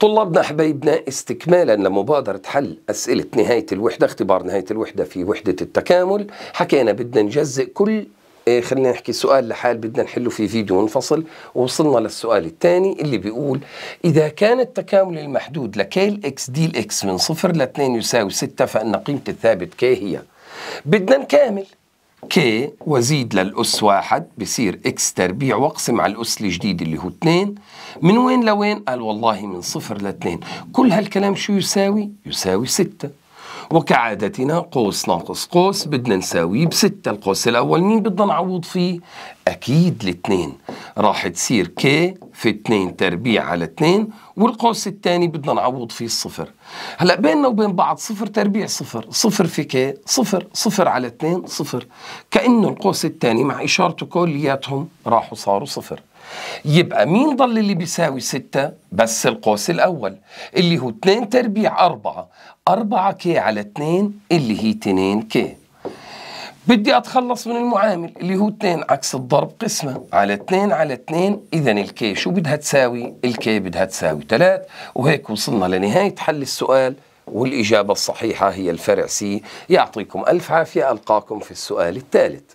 طلابنا حبايبنا استكمالا لمبادرة حل أسئلة نهاية الوحدة اختبار نهاية الوحدة في وحدة التكامل. حكينا بدنا نجزئ كل إيه خلينا نحكي سؤال لحال بدنا نحله في فيديو منفصل. ووصلنا للسؤال الثاني اللي بيقول إذا كان التكامل المحدود ل K ال X D ال X من صفر ل 2 يساوي 6 فإن قيمة الثابت K هي. بدنا نكامل. K وزيد للأس واحد بصير X تربيع واقسم على الأس الجديد اللي هو 2 من وين لوين؟ قال والله من صفر ل 2 كل هالكلام شو يساوي؟ يساوي 6 وكعادتنا قوس ناقص قوس بدنا نساويه بستة القوس الأول مين بدنا نعوض فيه؟ أكيد الاثنين راح تصير كي في 2 تربيع على 2 والقوس الثاني بدنا نعوض فيه الصفر. هلا بيننا وبين بعض صفر تربيع صفر صفر في كي صفر صفر على 2 صفر. كأنه القوس الثاني مع إشارته كلياتهم راحوا صاروا صفر. يبقى مين ضل اللي بيساوي ستة؟ بس القوس الأول اللي هو 2 تربيع 4 4 K على 2 اللي هي 2 K بدي أتخلص من المعامل اللي هو 2 عكس الضرب قسمة. على 2 على 2 اذا ال K شو بدها تساوي؟ ال K بدها تساوي 3 وهيك وصلنا لنهاية حل السؤال والإجابة الصحيحة هي الفرع C يعطيكم ألف عافية ألقاكم في السؤال الثالث.